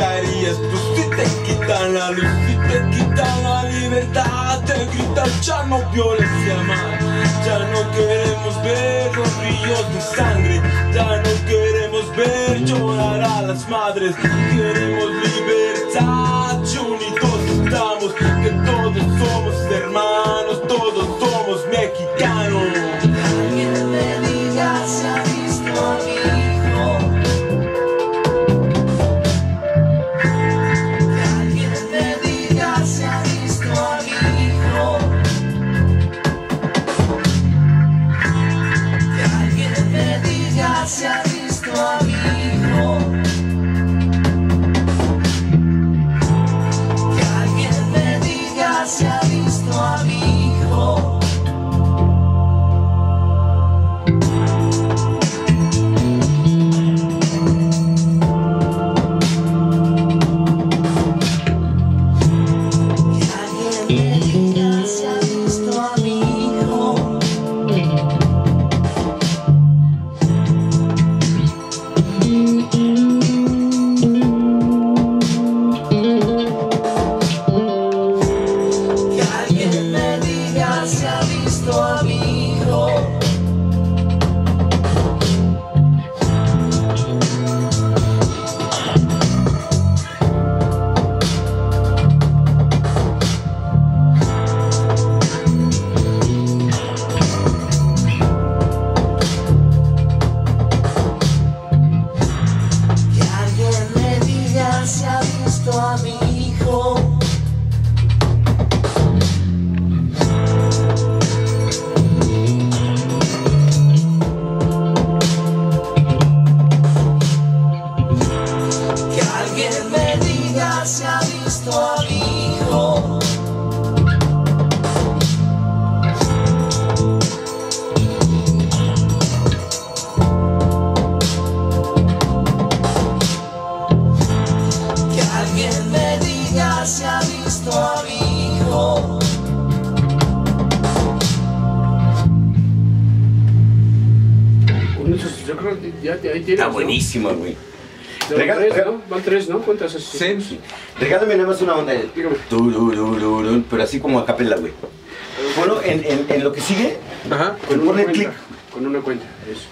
tú si te quitan la luz, si te quitan la libertad Te gritan ya no violencia más. Ya no queremos ver los ríos de sangre. Ya no queremos ver llorar a las madres. Queremos libertad, unidos estamos Que todos somos hermanos, todos somos mexicanos creo que ya te- ahí tienes. Está ¿no? buenísima, güey. Tres, regala- ¿no? Van tres, ¿no? ¿Cuántas has Sí. Regálame nada más una onda. Dígame. Pero así como a capela, güey. Ponlo en, en, en lo que sigue. Ajá. Con Con una cuenta. clic. Con una cuenta. Eso.